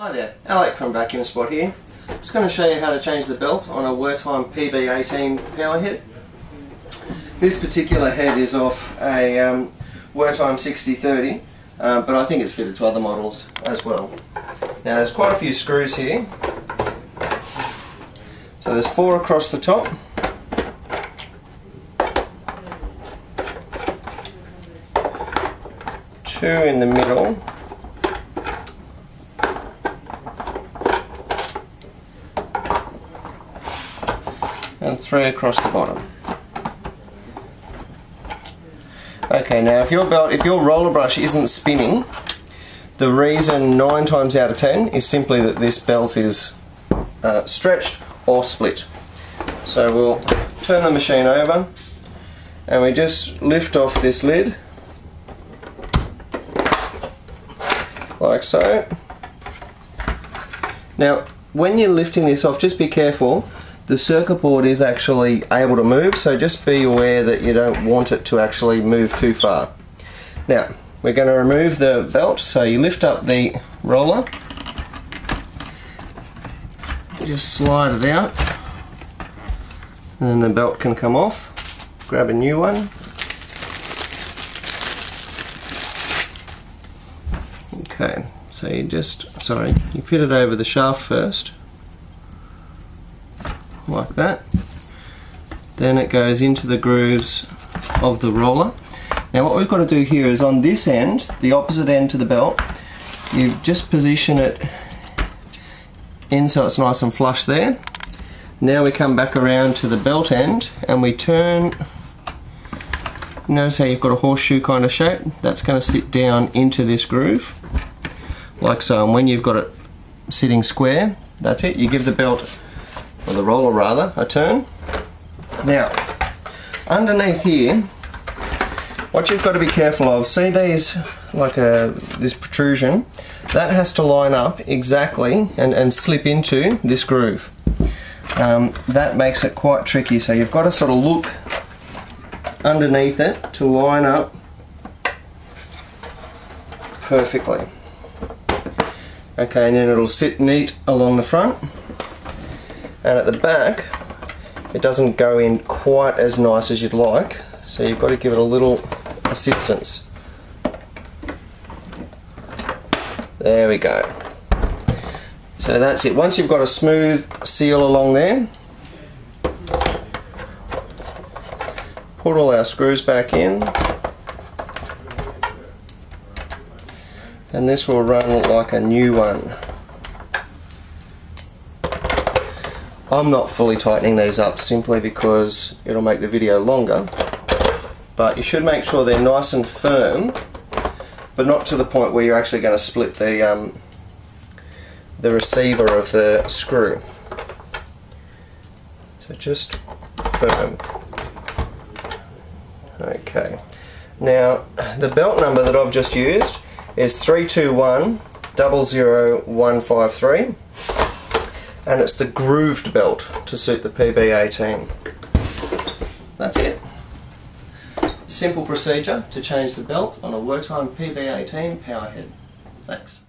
Hi there, Alec from Vacuum Spot here. I'm just going to show you how to change the belt on a Wertheim PB18 power head. This particular head is off a um, Wertheim 6030, uh, but I think it's fitted to other models as well. Now there's quite a few screws here. So there's four across the top. Two in the middle and three across the bottom. Okay, now if your belt, if your roller brush isn't spinning, the reason nine times out of ten is simply that this belt is uh, stretched or split. So we'll turn the machine over and we just lift off this lid like so. Now when you're lifting this off just be careful the circuit board is actually able to move so just be aware that you don't want it to actually move too far. Now we're going to remove the belt so you lift up the roller. Just slide it out and then the belt can come off. Grab a new one. Okay so you just sorry you fit it over the shaft first like that. Then it goes into the grooves of the roller. Now what we've got to do here is on this end, the opposite end to the belt, you just position it in so it's nice and flush there. Now we come back around to the belt end and we turn, notice how you've got a horseshoe kind of shape, that's going to sit down into this groove, like so, and when you've got it sitting square, that's it, you give the belt or the roller rather, a turn. Now, underneath here, what you've got to be careful of, see these, like a, this protrusion, that has to line up exactly and, and slip into this groove. Um, that makes it quite tricky, so you've got to sort of look underneath it to line up perfectly. Okay, and then it'll sit neat along the front and at the back it doesn't go in quite as nice as you'd like so you've got to give it a little assistance. There we go. So that's it. Once you've got a smooth seal along there put all our screws back in. And this will run like a new one I'm not fully tightening these up simply because it'll make the video longer but you should make sure they're nice and firm but not to the point where you're actually going to split the um, the receiver of the screw. So just firm. Okay. Now the belt number that I've just used is 321 00153 and it's the grooved belt to suit the PB18. That's it. Simple procedure to change the belt on a Wertheim PB18 powerhead. Thanks.